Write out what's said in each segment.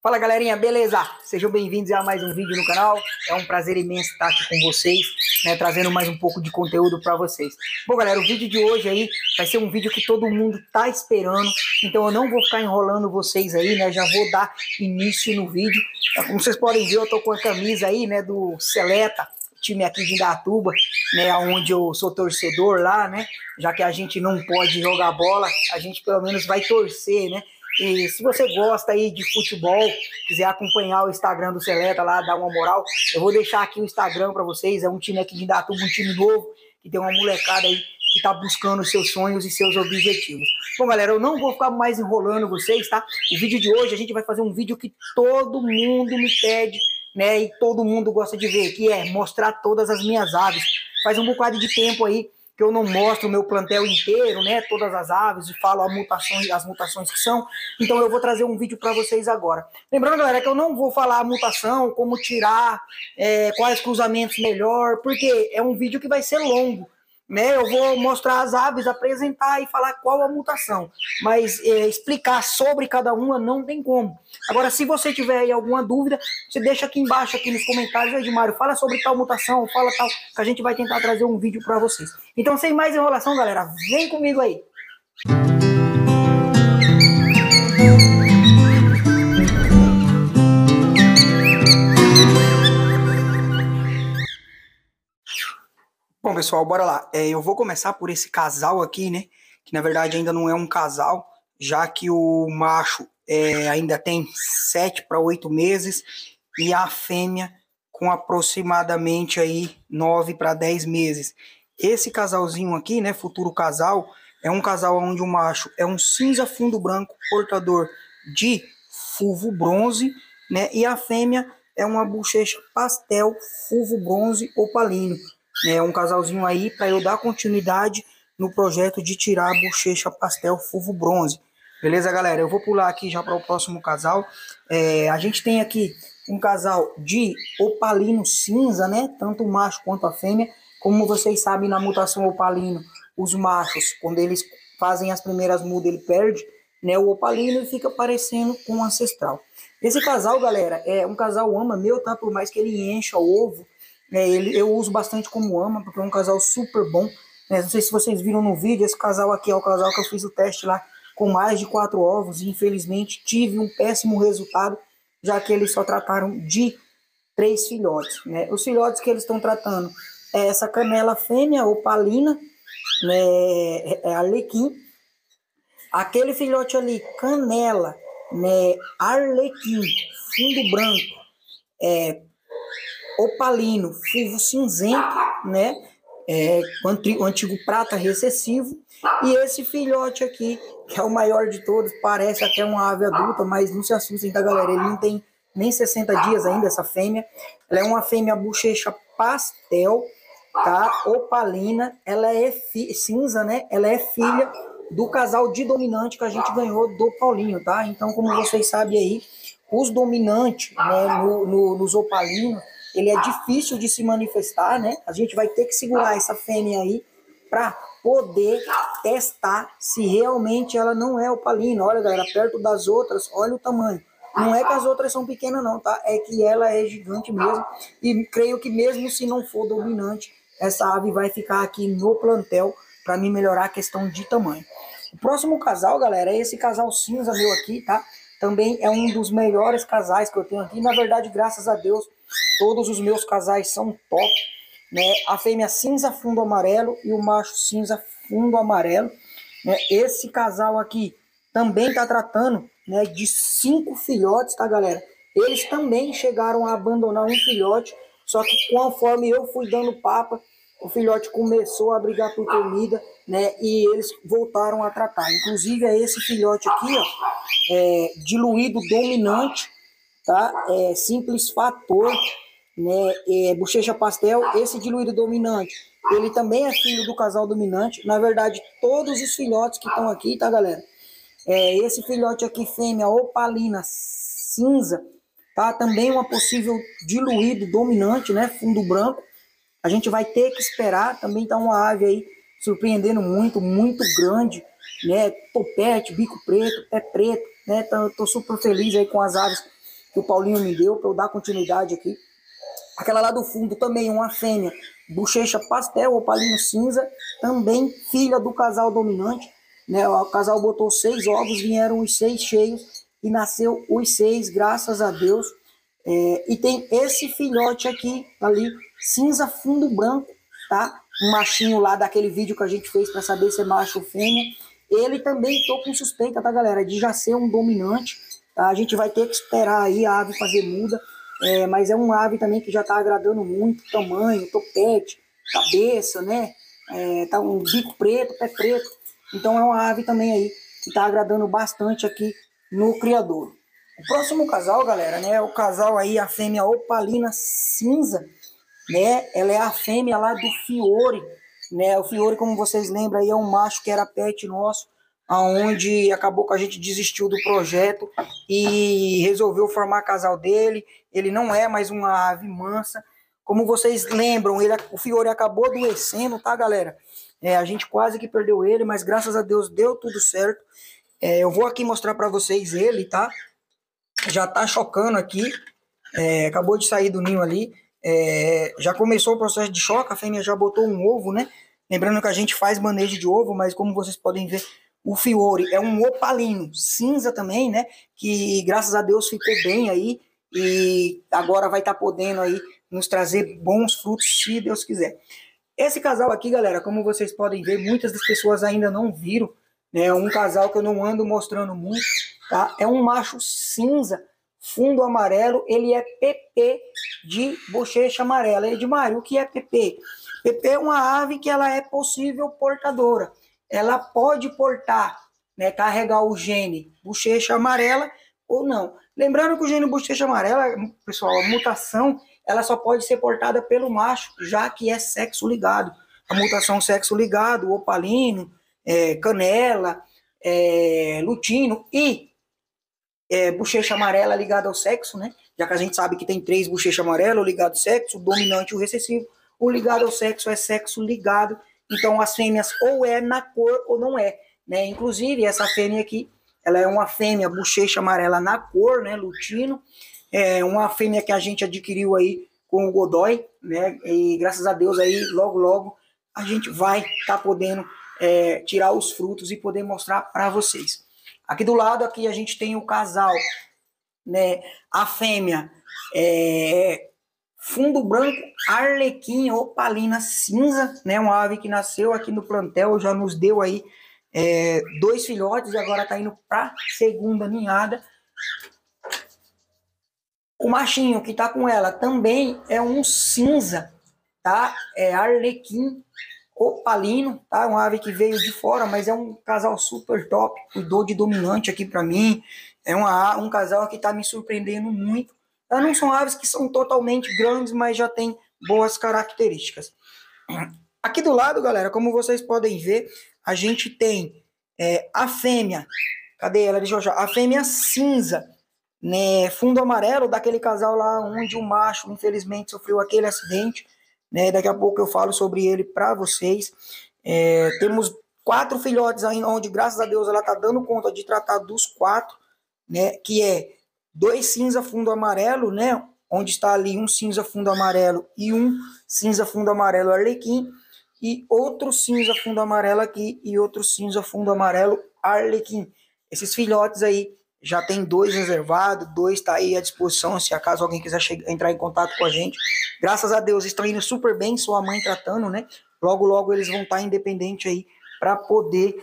Fala galerinha, beleza? Sejam bem-vindos a mais um vídeo no canal. É um prazer imenso estar aqui com vocês, né, trazendo mais um pouco de conteúdo para vocês. Bom, galera, o vídeo de hoje aí vai ser um vídeo que todo mundo tá esperando, então eu não vou ficar enrolando vocês aí, né? Já vou dar início no vídeo. Como vocês podem ver, eu tô com a camisa aí, né, do Seleta, time aqui de Indatuba, né, onde eu sou torcedor lá, né? Já que a gente não pode jogar bola, a gente pelo menos vai torcer, né? E se você gosta aí de futebol, quiser acompanhar o Instagram do Seleta lá, dar uma moral, eu vou deixar aqui o Instagram para vocês. É um time aqui de Indatuba, um time novo, que tem uma molecada aí que tá buscando seus sonhos e seus objetivos. Bom, galera, eu não vou ficar mais enrolando vocês, tá? O vídeo de hoje a gente vai fazer um vídeo que todo mundo me pede, né? E todo mundo gosta de ver, que é mostrar todas as minhas aves. Faz um bocado de tempo aí que eu não mostro o meu plantel inteiro, né? Todas as aves e falo as mutações, as mutações que são. Então eu vou trazer um vídeo para vocês agora. Lembrando, galera, que eu não vou falar a mutação, como tirar, é, quais cruzamentos melhor, porque é um vídeo que vai ser longo né? Eu vou mostrar as aves, apresentar e falar qual a mutação, mas é, explicar sobre cada uma não tem como. Agora, se você tiver aí alguma dúvida, você deixa aqui embaixo, aqui nos comentários, Edmário, fala sobre tal mutação, fala tal, que a gente vai tentar trazer um vídeo para vocês. Então, sem mais enrolação, galera, vem comigo aí. Bom, pessoal, bora lá. É, eu vou começar por esse casal aqui, né? Que na verdade ainda não é um casal, já que o macho é, ainda tem sete para oito meses e a fêmea com aproximadamente aí nove para dez meses. Esse casalzinho aqui, né, futuro casal, é um casal onde o macho é um cinza fundo branco portador de fulvo bronze, né, e a fêmea é uma bochecha pastel fulvo bronze opalino é um casalzinho aí para eu dar continuidade no projeto de tirar a bochecha pastel fulvo bronze. Beleza, galera? Eu vou pular aqui já para o próximo casal. É, a gente tem aqui um casal de opalino cinza, né? Tanto o macho quanto a fêmea. Como vocês sabem, na mutação opalino, os machos, quando eles fazem as primeiras mudas, ele perde né, o opalino e fica parecendo com o ancestral. Esse casal, galera, é um casal ama meu, tá? Por mais que ele encha o ovo, é, ele, eu uso bastante como ama, porque é um casal super bom. É, não sei se vocês viram no vídeo, esse casal aqui é o casal que eu fiz o teste lá com mais de quatro ovos e infelizmente tive um péssimo resultado, já que eles só trataram de três filhotes. Né? Os filhotes que eles estão tratando é essa canela fêmea opalina, né, é arlequim, aquele filhote ali, canela, né, arlequim, fundo branco, é, opalino, fulvo cinzento, né? É, o antigo prata recessivo, e esse filhote aqui, que é o maior de todos, parece até uma ave adulta, mas não se assustem, tá, galera? Ele não tem nem 60 dias ainda, essa fêmea. Ela é uma fêmea bochecha pastel, tá? Opalina, ela é cinza, né? Ela é filha do casal de dominante que a gente ganhou do Paulinho, tá? Então, como vocês sabem aí, os dominantes né, no, no, nos opalinos, ele é difícil de se manifestar, né? A gente vai ter que segurar essa fêmea aí para poder testar se realmente ela não é opalina. Olha, galera, perto das outras, olha o tamanho. Não é que as outras são pequenas, não, tá? É que ela é gigante mesmo. E creio que mesmo se não for dominante, essa ave vai ficar aqui no plantel para me melhorar a questão de tamanho. O próximo casal, galera, é esse casal cinza meu aqui, tá? Também é um dos melhores casais que eu tenho aqui. Na verdade, graças a Deus, todos os meus casais são top. Né? A fêmea cinza fundo amarelo e o macho cinza fundo amarelo. Né? Esse casal aqui também está tratando né, de cinco filhotes, tá, galera? Eles também chegaram a abandonar um filhote, só que conforme eu fui dando papa, o filhote começou a brigar por comida, né? E eles voltaram a tratar. Inclusive, é esse filhote aqui, ó, é, diluído dominante, tá? É, simples fator, né? É, bochecha pastel, esse diluído dominante, ele também é filho do casal dominante. Na verdade, todos os filhotes que estão aqui, tá, galera? É, esse filhote aqui, fêmea opalina cinza, tá? Também uma possível diluído dominante, né? Fundo branco. A gente vai ter que esperar. Também tá uma ave aí surpreendendo muito, muito grande, né? Topete, bico preto, pé preto, né? Tô, tô super feliz aí com as aves que o Paulinho me deu para eu dar continuidade aqui. Aquela lá do fundo também, uma fêmea, bochecha pastel, opalino cinza, também filha do casal dominante. Né? O casal botou seis ovos, vieram os seis cheios e nasceu os seis, graças a Deus. É, e tem esse filhote aqui, ali, cinza fundo branco, tá? Um machinho lá daquele vídeo que a gente fez para saber se é macho ou fêmea. Ele também tô com suspeita, tá, galera? De já ser um dominante. Tá? A gente vai ter que esperar aí a ave fazer muda. É, mas é um ave também que já tá agradando muito. Tamanho, topete, cabeça, né? É, tá um bico preto, pé preto. Então é uma ave também aí que tá agradando bastante aqui no criador. O próximo casal, galera, né? O casal aí, a fêmea opalina cinza, né? Ela é a fêmea lá do Fiore, né? O Fiore, como vocês lembram, aí é um macho que era pet nosso, aonde acabou que a gente desistiu do projeto e resolveu formar casal dele. Ele não é mais uma ave mansa. Como vocês lembram, ele, o Fiore acabou adoecendo, tá, galera? É, a gente quase que perdeu ele, mas graças a Deus deu tudo certo. É, eu vou aqui mostrar para vocês ele, tá? Já tá chocando aqui. É, acabou de sair do ninho ali. É, já começou o processo de choque, a fêmea já botou um ovo, né? Lembrando que a gente faz manejo de ovo, mas como vocês podem ver, o Fiore é um opalino cinza também, né? Que graças a Deus ficou bem aí e agora vai estar tá podendo aí nos trazer bons frutos, se Deus quiser. Esse casal aqui, galera, como vocês podem ver, muitas das pessoas ainda não viram, né? É um casal que eu não ando mostrando muito, tá? É um macho cinza, fundo amarelo, ele é PP de bochecha amarela. Edmário, o que é PP? PP é uma ave que ela é possível portadora. Ela pode portar, né, carregar o gene bochecha amarela ou não. Lembrando que o gene bochecha amarela, pessoal, a mutação, ela só pode ser portada pelo macho, já que é sexo ligado. A mutação sexo ligado, opalino, é, canela, é, lutino e é, bochecha amarela ligada ao sexo, né? Já que a gente sabe que tem três bochechas amarelas, o ligado ao sexo, o dominante e o recessivo. O ligado ao sexo é sexo ligado. Então as fêmeas ou é na cor ou não é, né? Inclusive essa fêmea aqui, ela é uma fêmea bochecha amarela na cor, né? Lutino. É uma fêmea que a gente adquiriu aí com o Godoy, né? E graças a Deus aí logo logo a gente vai estar tá podendo é, tirar os frutos e poder mostrar para vocês. Aqui do lado aqui a gente tem o casal, né? A fêmea é fundo branco arlequim opalina cinza, né? Uma ave que nasceu aqui no plantel, já nos deu aí é, dois filhotes e agora está indo para segunda ninhada. O machinho que está com ela também é um cinza, tá? É arlequim opalino, tá? Uma ave que veio de fora, mas é um casal super top, cuidou de dominante aqui para mim. É uma, um casal que está me surpreendendo muito. Não são aves que são totalmente grandes, mas já tem boas características. Aqui do lado, galera, como vocês podem ver, a gente tem é, a fêmea. Cadê ela? Deixa eu achar. A fêmea cinza, né? Fundo amarelo daquele casal lá onde o macho, infelizmente, sofreu aquele acidente né? Daqui a pouco eu falo sobre ele para vocês. É, temos quatro filhotes ainda, onde graças a Deus ela tá dando conta de tratar dos quatro, né? Que é dois cinza fundo amarelo, né? Onde está ali um cinza fundo amarelo e um cinza fundo amarelo arlequim e outro cinza fundo amarelo aqui e outro cinza fundo amarelo arlequim. Esses filhotes aí já tem dois reservados, dois está aí à disposição, se acaso alguém quiser entrar em contato com a gente. Graças a Deus estão indo super bem, sua mãe tratando, né? Logo, logo eles vão estar tá independentes aí para poder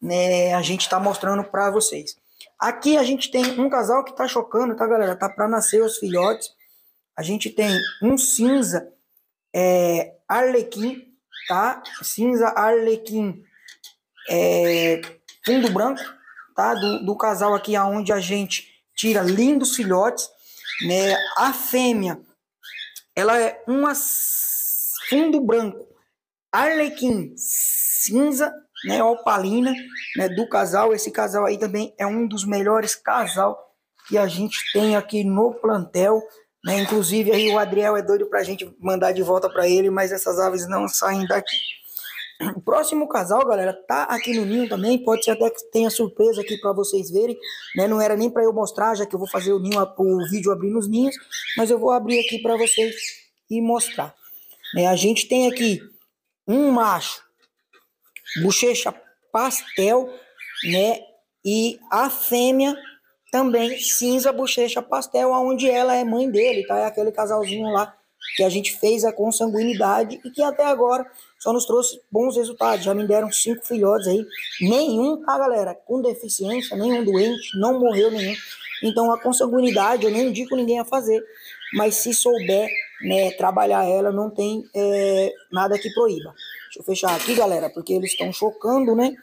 né, a gente estar tá mostrando para vocês. Aqui a gente tem um casal que está chocando, tá, galera? Tá para nascer os filhotes. A gente tem um cinza é, arlequim, tá? Cinza arlequim é, fundo branco tá? Do, do casal aqui aonde a gente tira lindos filhotes, né? A fêmea, ela é uma fundo branco, arlequim cinza, né? Opalina, né? Do casal, esse casal aí também é um dos melhores casal que a gente tem aqui no plantel, né? Inclusive aí o Adriel é doido para a gente mandar de volta para ele, mas essas aves não saem daqui. O próximo casal, galera, tá aqui no ninho também. Pode ser até que tenha surpresa aqui para vocês verem, né? Não era nem para eu mostrar, já que eu vou fazer o ninho, o vídeo abrindo os ninhos, mas eu vou abrir aqui para vocês e mostrar. Né? A gente tem aqui um macho, bochecha pastel, né? E a fêmea também cinza, bochecha pastel, aonde ela é mãe dele, tá? É aquele casalzinho lá que a gente fez a consanguinidade e que até agora só nos trouxe bons resultados. Já me deram cinco filhotes aí, nenhum, tá, galera, com deficiência, nenhum doente, não morreu nenhum. Então a consanguinidade eu nem indico ninguém a fazer, mas se souber né, trabalhar ela, não tem é, nada que proíba. Deixa eu fechar aqui, galera, porque eles estão chocando, né?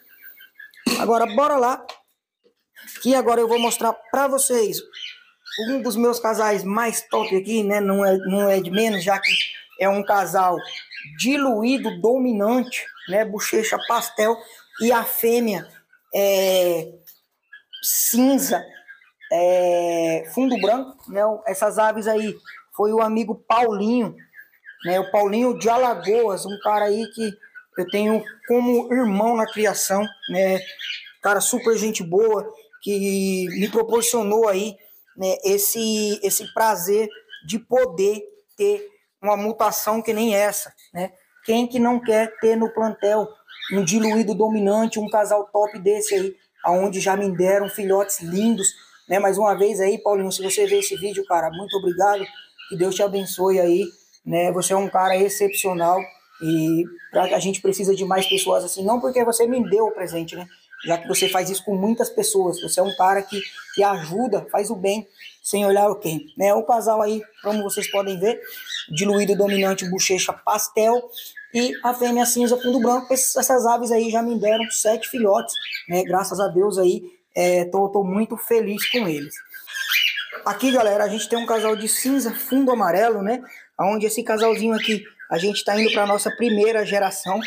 Agora, bora lá. Que agora eu vou mostrar para vocês um dos meus casais mais top aqui, né? Não é, não é de menos, já que é um casal diluído, dominante, né? Bochecha pastel e a fêmea é cinza, é, fundo branco, né? Essas aves aí foi o amigo Paulinho, né? O Paulinho de Alagoas, um cara aí que eu tenho como irmão na criação, né? Cara super gente boa que me proporcionou aí né, esse, esse prazer de poder ter uma mutação que nem essa, né? Quem que não quer ter no plantel um diluído dominante, um casal top desse aí, aonde já me deram filhotes lindos, né? Mais uma vez aí, Paulinho, se você ver esse vídeo, cara, muito obrigado, que Deus te abençoe aí, né? Você é um cara excepcional e pra, a gente precisa de mais pessoas assim, não porque você me deu o presente, né? já que você faz isso com muitas pessoas. Você é um cara que, que ajuda, faz o bem, sem olhar o quem. Né? O casal aí, como vocês podem ver, diluído dominante, bochecha pastel e a fêmea cinza fundo branco. essas aves aí já me deram sete filhotes, né? Graças a Deus aí, é, tô, tô muito feliz com eles. Aqui, galera, a gente tem um casal de cinza fundo amarelo, né? Onde esse casalzinho aqui, a gente está indo para nossa primeira geração.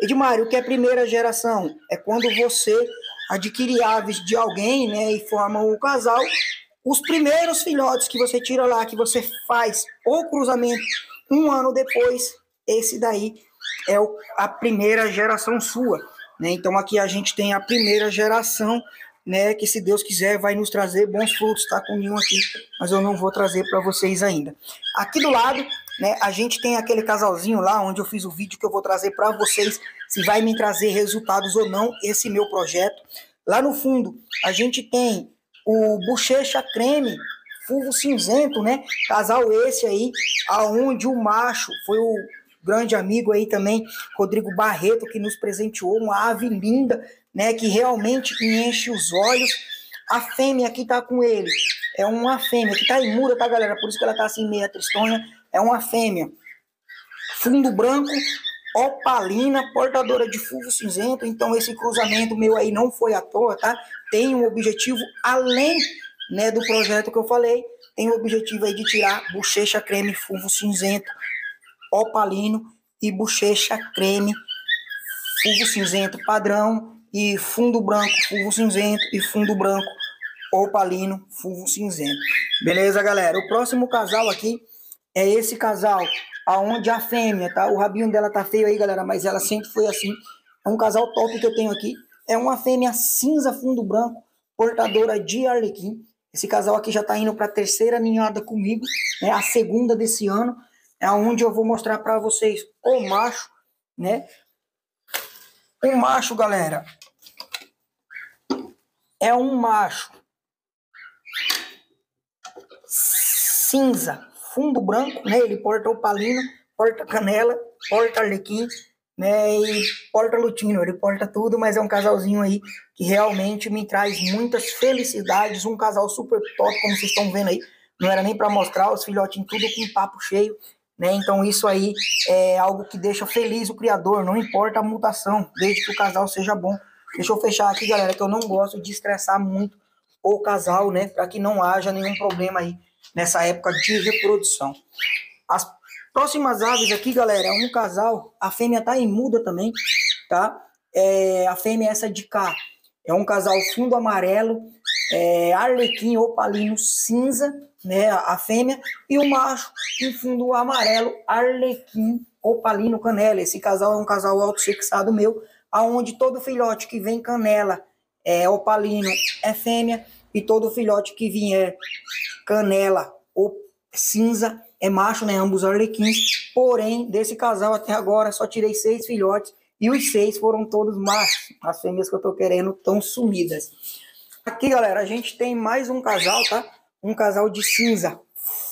Edmário, o que é primeira geração? É quando você adquire aves de alguém, né, e forma o casal. Os primeiros filhotes que você tira lá, que você faz o cruzamento um ano depois, esse daí é a primeira geração sua. Né? Então aqui a gente tem a primeira geração, né, que se Deus quiser vai nos trazer bons frutos, tá com nenhum aqui, mas eu não vou trazer para vocês ainda. Aqui do lado né? A gente tem aquele casalzinho lá onde eu fiz o vídeo que eu vou trazer para vocês se vai me trazer resultados ou não esse meu projeto. Lá no fundo, a gente tem o bochecha creme, fulvo cinzento, né? Casal esse aí, aonde o macho foi o grande amigo aí também, Rodrigo Barreto, que nos presenteou uma ave linda, né? Que realmente enche os olhos. A fêmea que tá com ele é uma fêmea que tá imura, tá, galera? Por isso que ela tá assim meia tristonha é uma fêmea. Fundo branco, opalina, portadora de fulvo cinzento. Então, esse cruzamento meu aí não foi à toa, tá? Tem um objetivo além né, do projeto que eu falei. Tem o objetivo aí de tirar bochecha creme fulvo cinzento, opalino e bochecha creme fulvo cinzento padrão e fundo branco fulvo cinzento e fundo branco opalino fulvo cinzento. Beleza, galera? O próximo casal aqui é esse casal, aonde a fêmea, tá? O rabinho dela tá feio aí, galera, mas ela sempre foi assim. É um casal top que eu tenho aqui. É uma fêmea cinza fundo branco, portadora de arlequim. Esse casal aqui já tá indo para a terceira ninhada comigo, né? A segunda desse ano, é onde eu vou mostrar para vocês o macho, né? Um macho, galera, é um macho cinza, fundo branco, né? Ele porta opalino, porta canela, porta arlequim, né? E porta lutino, ele porta tudo, mas é um casalzinho aí que realmente me traz muitas felicidades, um casal super top, como vocês estão vendo aí. Não era nem para mostrar os filhotinhos tudo com papo cheio, né? Então isso aí é algo que deixa feliz o criador, não importa a mutação, desde que o casal seja bom. Deixa eu fechar aqui, galera, que eu não gosto de estressar muito o casal, né? Para que não haja nenhum problema aí nessa época de reprodução. As próximas aves aqui, galera, é um casal. A fêmea tá em muda também, tá? É, a fêmea é essa de cá. É um casal fundo amarelo, é, arlequim opalino cinza, né? A fêmea. E o macho em fundo amarelo, arlequim opalino canela. Esse casal é um casal autossexado meu, aonde todo filhote que vem canela é opalino é fêmea e todo filhote que vier canela ou cinza é macho, né? Ambos arlequins. Porém, desse casal até agora só tirei seis filhotes e os seis foram todos machos. As fêmeas que eu tô querendo estão sumidas. Aqui, galera, a gente tem mais um casal, tá? Um casal de cinza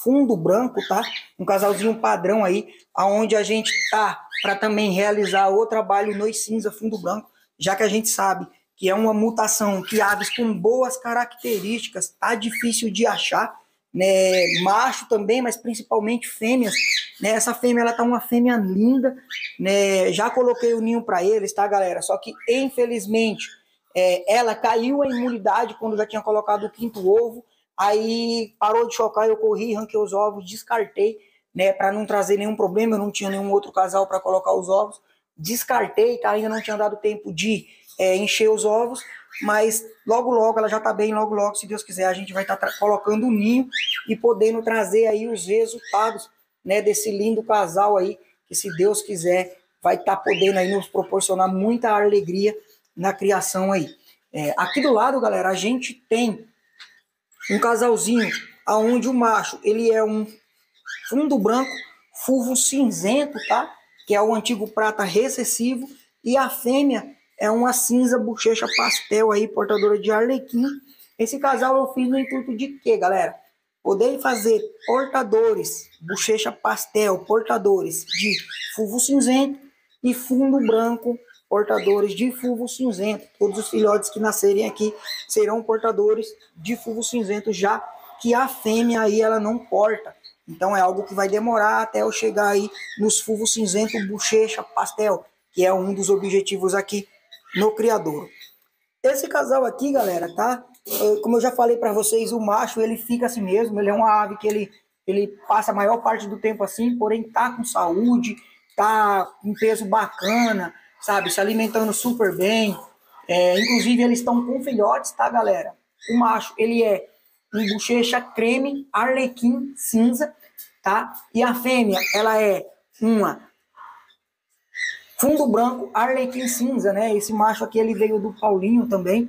fundo branco, tá? Um casalzinho padrão aí, aonde a gente tá para também realizar o trabalho no cinza fundo branco, já que a gente sabe que é uma mutação que aves com boas características tá difícil de achar, né? Macho também, mas principalmente fêmeas, né? Essa fêmea ela tá uma fêmea linda, né? Já coloquei o ninho para eles, tá, galera? Só que infelizmente é, ela caiu a imunidade quando já tinha colocado o quinto ovo Aí parou de chocar, eu corri, ranquei os ovos, descartei, né, para não trazer nenhum problema, eu não tinha nenhum outro casal para colocar os ovos. Descartei, tá? Ainda não tinha dado tempo de é, encher os ovos, mas logo logo ela já tá bem, logo logo, se Deus quiser, a gente vai estar tá colocando o ninho e podendo trazer aí os resultados, né, desse lindo casal aí, que se Deus quiser, vai estar tá podendo aí nos proporcionar muita alegria na criação aí. É, aqui do lado, galera, a gente tem um casalzinho aonde o macho ele é um fundo branco, fulvo cinzento, tá? Que é o antigo prata recessivo e a fêmea é uma cinza bochecha pastel aí, portadora de arlequim. Esse casal eu fiz no intuito de quê, galera? Poder fazer portadores, bochecha pastel, portadores de fulvo cinzento e fundo branco portadores de fulvo cinzento. Todos os filhotes que nascerem aqui serão portadores de fulvo cinzento, já que a fêmea aí ela não porta. Então é algo que vai demorar até eu chegar aí nos fulvo cinzento, bochecha, pastel, que é um dos objetivos aqui no criador. Esse casal aqui, galera, tá? Como eu já falei para vocês, o macho ele fica assim mesmo, ele é uma ave que ele ele passa a maior parte do tempo assim, porém tá com saúde, tá com peso bacana, sabe? Se alimentando super bem. É, inclusive, eles estão com filhotes, tá, galera? O macho, ele é um bochecha creme, arlequim cinza, tá? E a fêmea, ela é uma fundo branco, arlequim cinza, né? Esse macho aqui, ele veio do Paulinho também.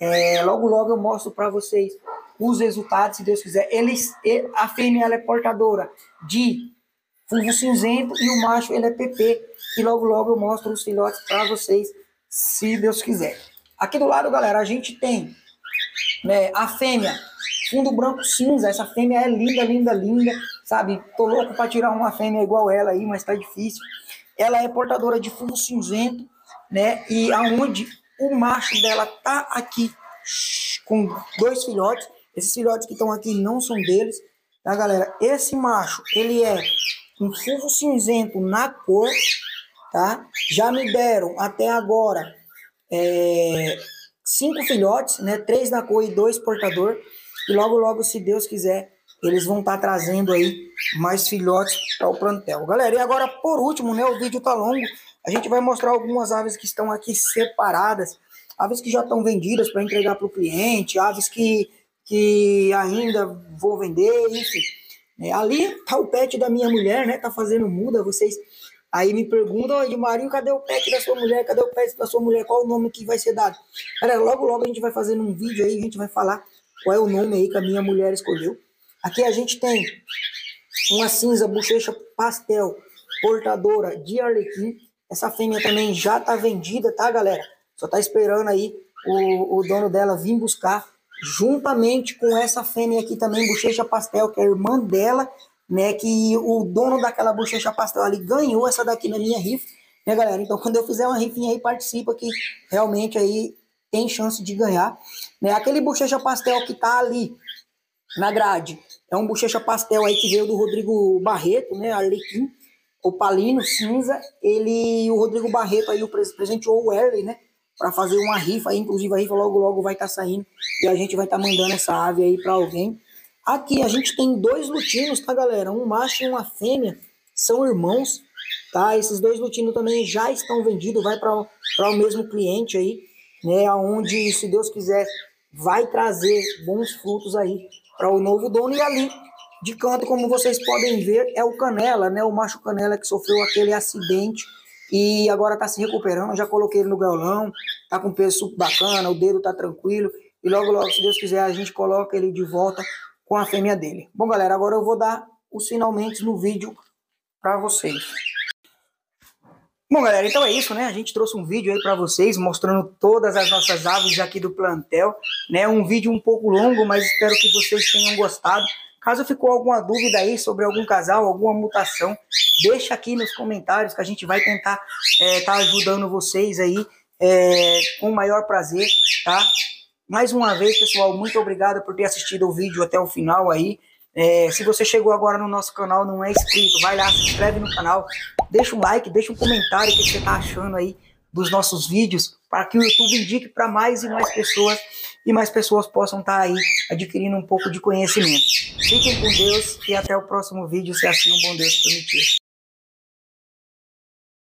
É, logo, logo eu mostro para vocês os resultados, se Deus quiser. Eles, a fêmea, ela é portadora de fundo cinzento e o macho, ele é PP e logo logo eu mostro os filhotes para vocês, se Deus quiser. Aqui do lado, galera, a gente tem né, a fêmea, fundo branco cinza. Essa fêmea é linda, linda, linda, sabe? Tô louco para tirar uma fêmea igual ela aí, mas tá difícil. Ela é portadora de fundo cinzento, né? E aonde o macho dela tá aqui com dois filhotes. Esses filhotes que estão aqui não são deles, tá, galera? Esse macho, ele é um fundo cinzento na cor, tá? Já me deram até agora é, cinco filhotes, né? Três na cor e dois portador. E logo, logo, se Deus quiser, eles vão estar tá trazendo aí mais filhotes para o plantel. Galera, e agora, por último, né? O vídeo tá longo. A gente vai mostrar algumas aves que estão aqui separadas. Aves que já estão vendidas para entregar para o cliente, aves que, que ainda vou vender, enfim. É, ali tá o pet da minha mulher, né? Tá fazendo muda. Vocês Aí me perguntam, Edmarinho, cadê o pet da sua mulher? Cadê o pet da sua mulher? Qual o nome que vai ser dado? Galera, logo, logo a gente vai fazer um vídeo aí, a gente vai falar qual é o nome aí que a minha mulher escolheu. Aqui a gente tem uma cinza bochecha pastel portadora de arlequim. Essa fêmea também já tá vendida, tá, galera? Só tá esperando aí o, o dono dela vir buscar juntamente com essa fêmea aqui também, bochecha pastel, que é a irmã dela, né, que o dono daquela bochecha pastel ali ganhou essa daqui na minha rifa, né, galera? Então, quando eu fizer uma rifinha aí, participa que realmente aí tem chance de ganhar, né? Aquele bochecha pastel que tá ali na grade, é um bochecha pastel aí que veio do Rodrigo Barreto, né, Arlequim, o Palino cinza, ele, o Rodrigo Barreto aí, o presenteou o Erley, né, para fazer uma rifa aí, inclusive a rifa logo logo vai estar tá saindo e a gente vai estar tá mandando essa ave aí para alguém. Aqui a gente tem dois lutinos, tá, galera? Um macho e uma fêmea, são irmãos, tá? Esses dois lutinos também já estão vendidos, vai para o mesmo cliente aí, né? Aonde, se Deus quiser, vai trazer bons frutos aí para o novo dono. E ali De canto, como vocês podem ver, é o Canela, né? O macho Canela que sofreu aquele acidente e agora está se recuperando. Já coloquei ele no gaulão, tá com peso bacana, o dedo tá tranquilo. E logo, logo, se Deus quiser, a gente coloca ele de volta com a fêmea dele. Bom, galera, agora eu vou dar os finalmente no vídeo para vocês. Bom, galera, então é isso, né? A gente trouxe um vídeo aí para vocês mostrando todas as nossas aves aqui do plantel, né? Um vídeo um pouco longo, mas espero que vocês tenham gostado. Caso ficou alguma dúvida aí sobre algum casal, alguma mutação, deixa aqui nos comentários que a gente vai tentar estar é, tá ajudando vocês aí é, com o maior prazer, tá? Mais uma vez, pessoal, muito obrigado por ter assistido o vídeo até o final aí. É, se você chegou agora no nosso canal não é inscrito, vai lá, se inscreve no canal, deixa um like, deixa um comentário o que você está achando aí dos nossos vídeos, para que o YouTube indique para mais e mais pessoas e mais pessoas possam estar tá aí adquirindo um pouco de conhecimento. Fiquem com Deus e até o próximo vídeo, se assim um bom Deus permitir.